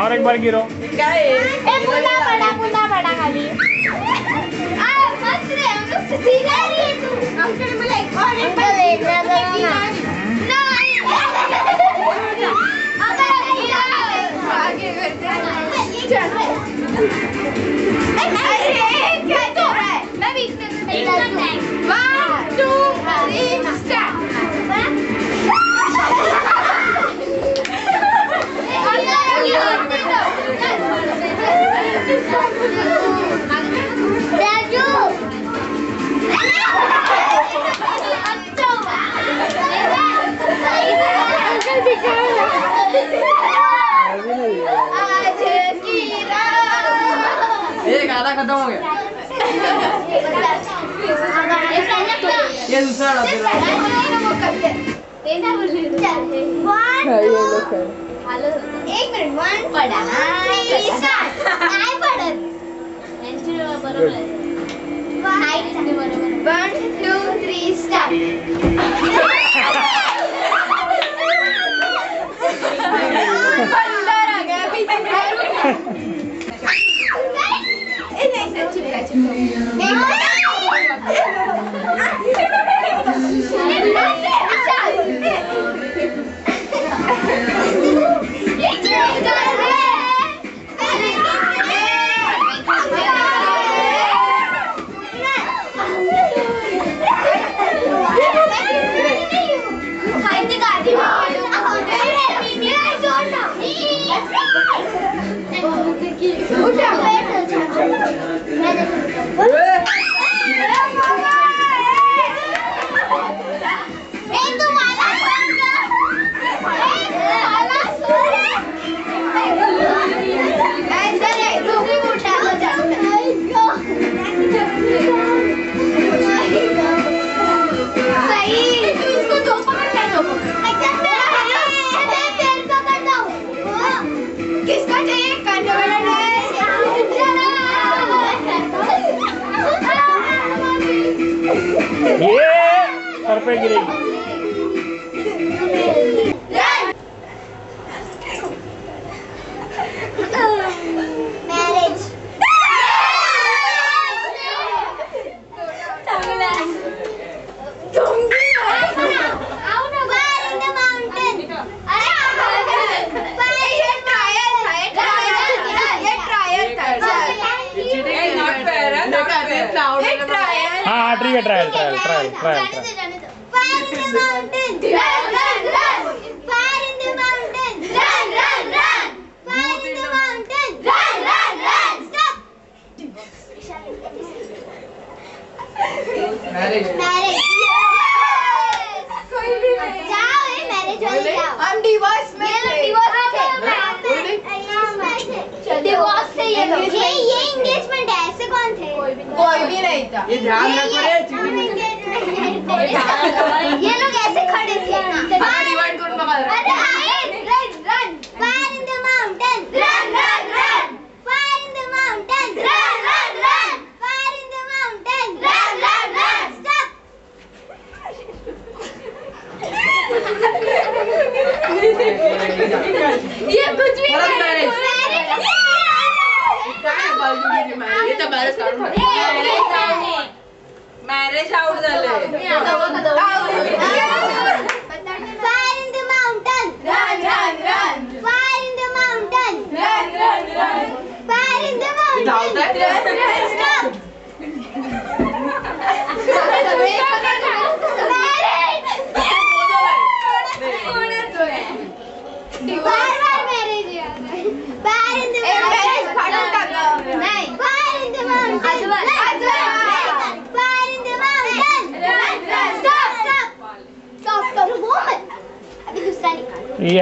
और एक बार गिरो काय आहे? ए पुन्हा पडा पुन्हा पडा खाली आ, मस्त रे हम लोग सीधा रही है तू आमच्याकडे मला एक और आज की रात ये गाना खत्म हो गया। ये दूसरा डाल दे। एक मिनिट वन पडा नाही पडत वन टू थ्री स्टार्ट ये सर पे गिरेगी marriage the mountain, run, run, run. Stop. Marriage. Marriage. कोई भी जाओ ये मैरिज वाले जाओ हम डिवोर्स में ये थे। डिवोर्स थे डिवोर्स से ये ये एंगेजमेंट है कौन थे? कोई भी नहीं था। ये ध्यान रखो रे चीटिंग ये लोग ऐसे खड़े थे। हाँ डिवाइड करून बघा जरा. अरे run run. Fire in the mountain run marriage out झालंय. Fire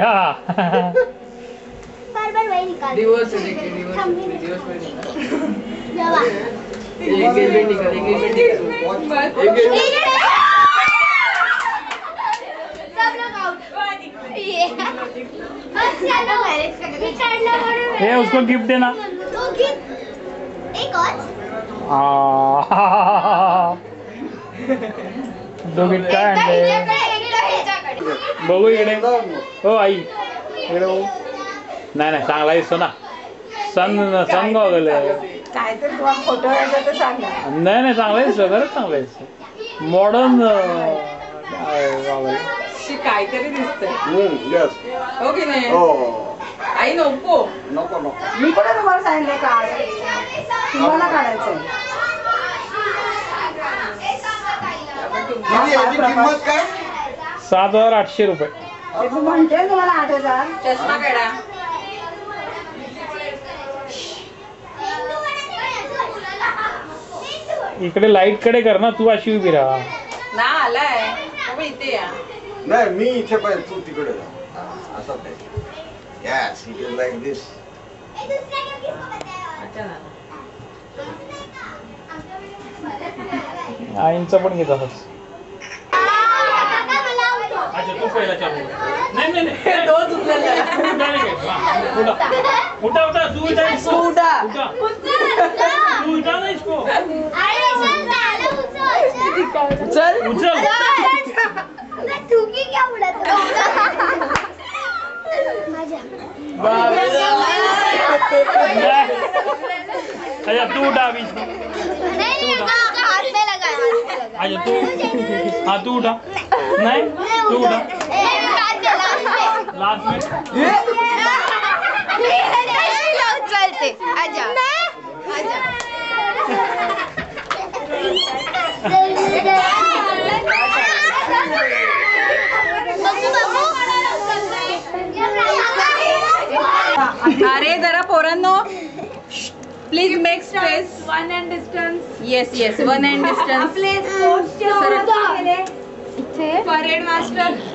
लोग आउट ये। बस चलो। बिछाड़ना पड़ो ये उसको गिफ्ट देना। तो गिफ्ट एक और। दो गिफ्ट का बघू इकडे. हो आई. इकडे बघू. नाही नाही चांगला दिसतो ना. सन सन गॉगल आहे. फोटो यायचा तर सांगा नाही नाही चांगला दिसतो खरंच चांगला दिसतो. मॉडर्न काहीतरी yes. हो की नाही? हो. आई नको. नको नको. मी पण तुम्हाला सांगितलं काढ. तुम्हाला काढायचंय. किती याची किंमत काय? सात हजार आठशे रुपये. ते तू म्हणते तुम्हाला आठ हजार. चष्मा काढा. इकडे लाइटकडे कर ना तू अशी उभी राहा. ना आलाय. हो इथे या. नाही मी इथे पाहिजे तू तिकडे जा. हा, असं ते yes it is like this अच्छा ना आईंचं पण घेत असंच. अच्छा तू चालू नाही नाही नाही। तो चुकलेला आहे. उठा नाही उठा. उठा। उठा तू उठा इसको. उठा. उठा. तू उठा ना इसको। चल। चल उचल थुकी क्या उडत माझ्या अच्छा तू उठा अभी इसको। नहीं नहीं हाथ में लगा हाथ में लगा। अच्छा तू हाँ तू उठा। नहीं। तू उठा। में लास्ट में लास्ट में चलते आजा आजा अरे जरा पोरांनो please make space one and distance yes yes one and distance आपले स्पोर्ट्सचे परेड मास्टर